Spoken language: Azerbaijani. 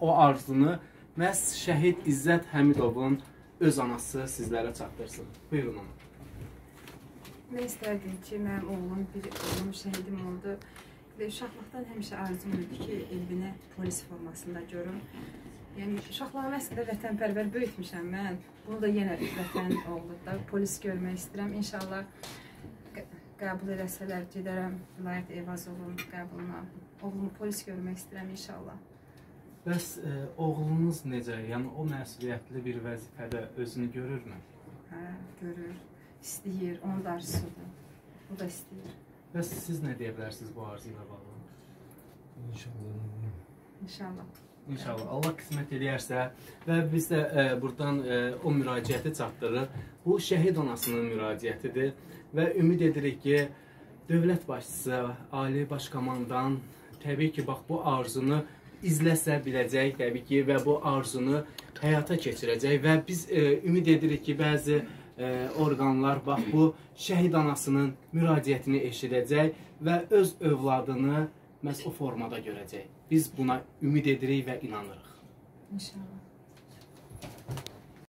o arzunu məhz şəhid İzzət Həmidovun öz anası sizlərə çatdırsın. Buyurun ona. Mən istərdim ki, mənim oğlum, bir oğlum şəhidim oldu. Və uşaqlıqdan həmişə arzum idi ki, Elvinə polis formasında görüm. Yəni uşaqlığımı əslində vətənpərvər böyütmüşəm mən. Bunu da yenə vətən oldu da polis görmək istəyirəm. İnşallah qəbul eləsələr gedərəm Vilayət Eyvazovun qəbuluna. Oğlumu polis görmək istəyirəm inşallah. Bəs e, oğlunuz necə? Yəni o məsuliyyətli bir vəzifədə özünü görürmü? Hə, görür, istəyir, onun da arzusudur. O da istəyir. Bəs siz nə deyə bilərsiniz bu arzu ilə bağlı? İnşallah. İnşallah. İnşallah Allah qismət eləyərsə və biz də e, burdan e, o müraciəti çatdırırıq. Bu şəhid anasının müraciətidir və ümid edirik ki, dövlət başçısı, ali baş komandan təbii ki, bax bu arzunu izləsə biləcək təbii ki və bu arzunu həyata keçirəcək və biz e, ümid edirik ki, bəzi e, orqanlar bax bu şəhid anasının müraciətini eşidəcək və öz övladını məhz o formada görəcək. Biz buna ümid edirik və inanırıq. İnşallah.